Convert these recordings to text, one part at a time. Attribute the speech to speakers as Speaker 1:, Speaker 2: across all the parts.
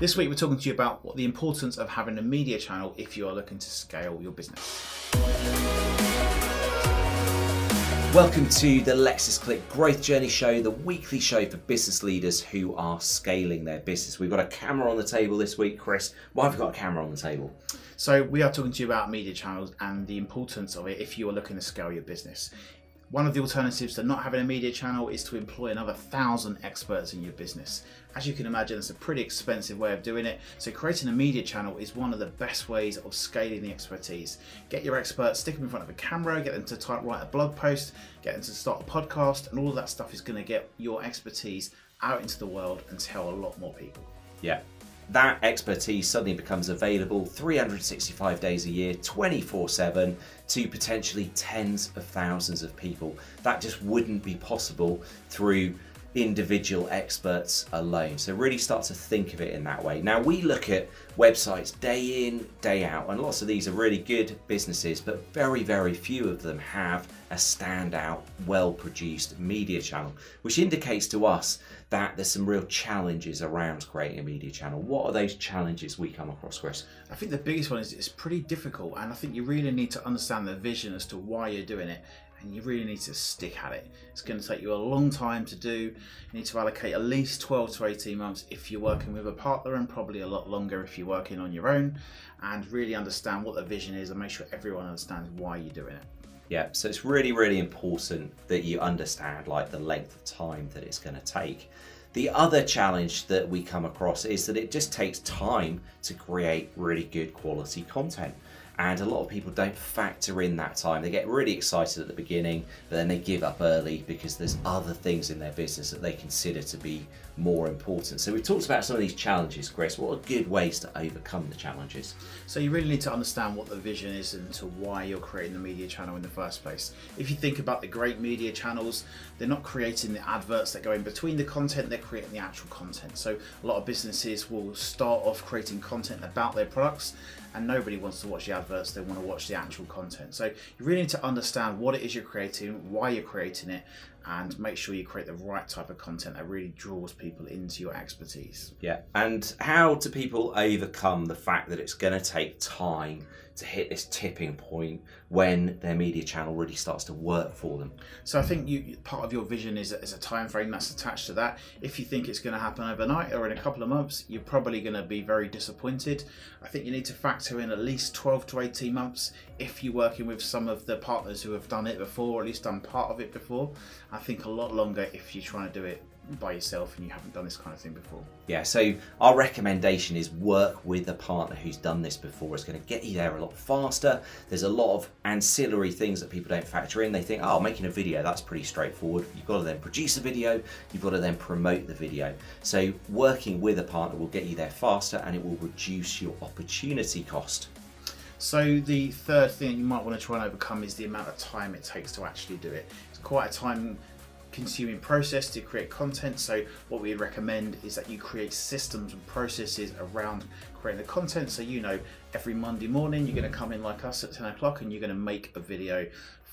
Speaker 1: This week we're talking to you about what the importance of having a media channel if you are looking to scale your business.
Speaker 2: Welcome to the Lexus Click Growth Journey Show, the weekly show for business leaders who are scaling their business. We've got a camera on the table this week, Chris. Why have we got a camera on the table?
Speaker 1: So we are talking to you about media channels and the importance of it if you are looking to scale your business. One of the alternatives to not having a media channel is to employ another thousand experts in your business. As you can imagine, it's a pretty expensive way of doing it. So creating a media channel is one of the best ways of scaling the expertise. Get your experts, stick them in front of a camera, get them to type, write a blog post, get them to start a podcast, and all of that stuff is going to get your expertise out into the world and tell a lot more people.
Speaker 2: Yeah, that expertise suddenly becomes available 365 days a year, 24 7 to potentially tens of thousands of people. That just wouldn't be possible through individual experts alone. So really start to think of it in that way. Now we look at websites day in, day out, and lots of these are really good businesses, but very, very few of them have a standout, well-produced media channel, which indicates to us that there's some real challenges around creating a media channel. What are those challenges we come across, Chris?
Speaker 1: I think the biggest one is it's pretty difficult, and I think you really need to understand the vision as to why you're doing it and you really need to stick at it. It's going to take you a long time to do. You need to allocate at least 12 to 18 months if you're working with a partner and probably a lot longer if you're working on your own and really understand what the vision is and make sure everyone understands why you're doing it.
Speaker 2: Yeah, so it's really, really important that you understand like the length of time that it's going to take. The other challenge that we come across is that it just takes time to create really good quality content and a lot of people don't factor in that time. They get really excited at the beginning, but then they give up early because there's other things in their business that they consider to be more important. So we've talked about some of these challenges, Chris. What are good ways to overcome the challenges?
Speaker 1: So you really need to understand what the vision is and to why you're creating the media channel in the first place. If you think about the great media channels, they're not creating the adverts that go in between the content, they're creating the actual content. So a lot of businesses will start off creating content about their products and nobody wants to watch the adverts, they want to watch the actual content. So you really need to understand what it is you're creating, why you're creating it, and make sure you create the right type of content that really draws people into your expertise.
Speaker 2: Yeah, and how do people overcome the fact that it's going to take time to hit this tipping point when their media channel really starts to work for them?
Speaker 1: So I think you part of your vision is, is a time frame that's attached to that. If you think it's going to happen overnight or in a couple of months, you're probably going to be very disappointed. I think you need to factor in at least 12 to 18 months if you're working with some of the partners who have done it before, or at least done part of it before. I think a lot longer if you're trying to do it by yourself and you haven't done this kind of thing before.
Speaker 2: Yeah, so our recommendation is work with a partner who's done this before. It's going to get you there a lot faster. There's a lot of ancillary things that people don't factor in. They think, oh, making a video, that's pretty straightforward. You've got to then produce a video, you've got to then promote the video. So working with a partner will get you there faster and it will reduce your opportunity cost.
Speaker 1: So the third thing you might want to try and overcome is the amount of time it takes to actually do it. It's quite a time consuming process to create content. So what we recommend is that you create systems and processes around creating the content. So you know every Monday morning you're going to come in like us at 10 o'clock and you're going to make a video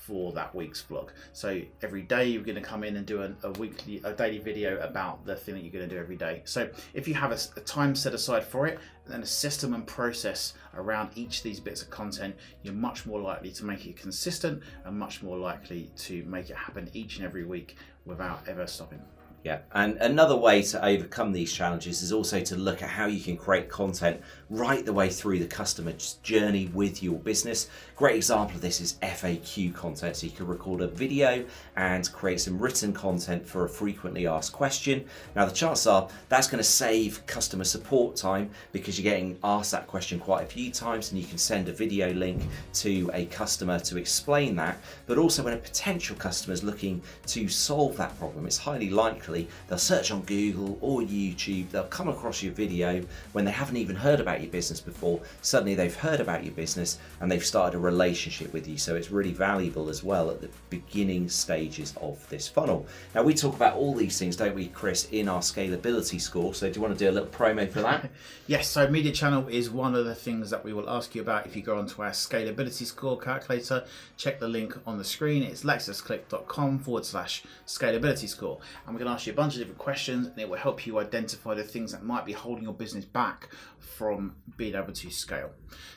Speaker 1: for that week's vlog. So every day you're going to come in and do a, a, weekly, a daily video about the thing that you're going to do every day. So if you have a, a, time set aside for it and a system and process around each of these bits of content, you're much more likely to make it consistent and much more likely to make it happen each and every week without ever stopping.
Speaker 2: Yeah, and another way to overcome these challenges is also to look at how you can create content right the way through the customer journey with your business. Great example of this is FAQ content. So you can record a video and create some written content for a frequently asked question. Now the chances are that's going to save customer support time because you're getting asked that question quite a few times and you can send a video link to a customer to explain that. But also when a potential customer is looking to solve that problem, it's highly likely they'll search on Google or YouTube, they'll come across your video when they haven't even heard about your business before. Suddenly they've heard about your business and they've started a relationship with you. So it's really valuable as well at the beginning stages of this funnel. Now we talk about all these things, don't we, Chris, in our scalability score. So do you want to do a little promo for that?
Speaker 1: yes, so media channel is one of the things that we will ask you about if you go onto our scalability score calculator. Check the link on the screen. It's lexisclick.com forward slash scalability score. And we're going to ask you a bunch of different questions and it will help you identify the things that might be holding your business back from being able to scale.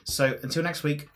Speaker 1: So until next week,